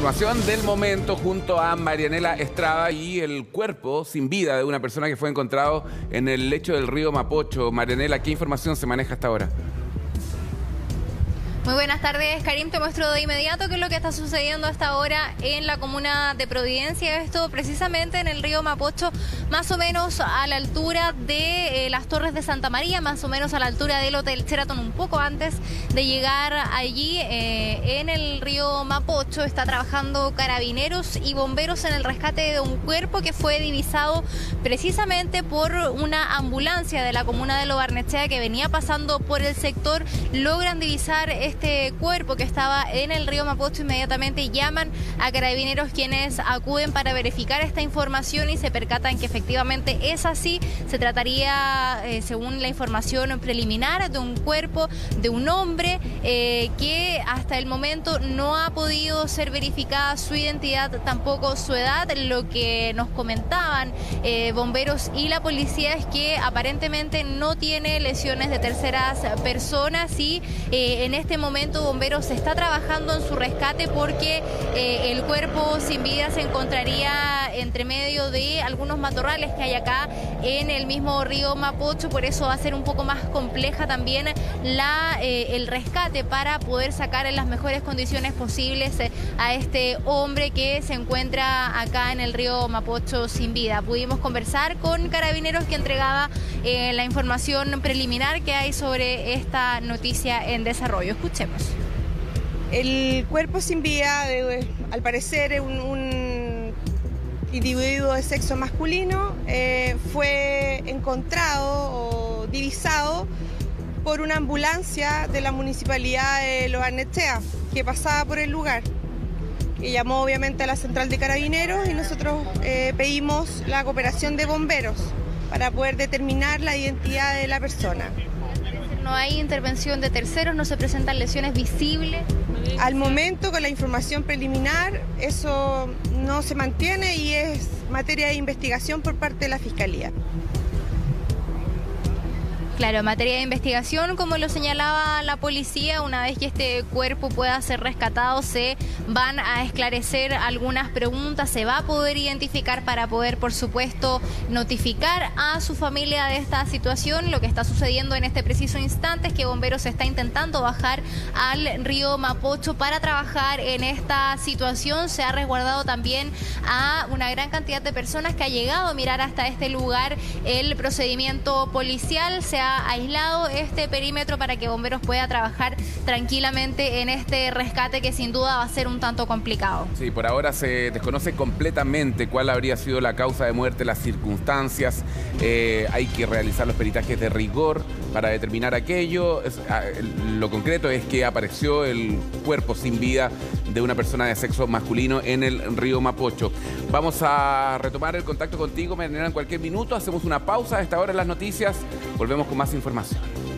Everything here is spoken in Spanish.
información del momento junto a Marianela Estrada y el cuerpo sin vida de una persona que fue encontrado en el lecho del río Mapocho. Marianela, ¿qué información se maneja hasta ahora? Muy buenas tardes, Karim. Te muestro de inmediato qué es lo que está sucediendo hasta ahora en la comuna de Providencia. Esto precisamente en el río Mapocho, más o menos a la altura de eh, las Torres de Santa María, más o menos a la altura del Hotel Sheraton, un poco antes de llegar allí eh, en el río Mapocho. Está trabajando carabineros y bomberos en el rescate de un cuerpo que fue divisado precisamente por una ambulancia de la comuna de Lobarnechea que venía pasando por el sector. Logran divisar este cuerpo que estaba en el río Mapocho inmediatamente llaman a carabineros quienes acuden para verificar esta información y se percatan que efectivamente es así. Se trataría, eh, según la información preliminar, de un cuerpo de un hombre eh, que hasta el momento no ha podido ser verificada su identidad, tampoco su edad. Lo que nos comentaban eh, bomberos y la policía es que aparentemente no tiene lesiones de terceras personas y en este momento Bomberos está trabajando en su rescate porque el cuerpo sin vida se encontraría entre medio de algunos matorrales que hay acá en el mismo río Mapocho, por eso va a ser un poco más compleja también la, eh, el rescate para poder sacar en las mejores condiciones posibles eh, a este hombre que se encuentra acá en el río Mapocho sin vida. Pudimos conversar con carabineros que entregaba la información preliminar que hay sobre esta noticia en desarrollo. El cuerpo sin vida, al parecer un, individuo de sexo masculino, eh, fue encontrado o divisado por una ambulancia de la municipalidad de Loarnechea que pasaba por el lugar. Que llamó obviamente a la central de carabineros y nosotros eh, pedimos la cooperación de bomberos para poder determinar la identidad de la persona no hay intervención de terceros, no se presentan lesiones visibles. Al momento, con la información preliminar, eso no se mantiene y es materia de investigación por parte de la Fiscalía. Claro, materia de investigación, como lo señalaba la policía, una vez que este cuerpo pueda ser rescatado, se van a esclarecer algunas preguntas, se va a poder identificar para poder, por supuesto, notificar a su familia de esta situación. Lo que está sucediendo en este preciso instante es que Bomberos está intentando bajar al río Mapocho para trabajar en esta situación. Se ha resguardado también a una gran cantidad de personas que ha llegado a mirar hasta este lugar el procedimiento policial. Se ha aislado este perímetro para que Bomberos pueda trabajar tranquilamente en este rescate que sin duda va a ser un tanto complicado. Sí, por ahora se desconoce completamente cuál habría sido la causa de muerte, las circunstancias. Eh, hay que realizar los peritajes de rigor para determinar aquello. Ah, lo concreto es que apareció el cuerpo sin vida de una persona de sexo masculino en el río Mapocho. Vamos a retomar el contacto contigo, me en cualquier minuto. Hacemos una pausa a esta hora en las noticias. Volvemos con más información.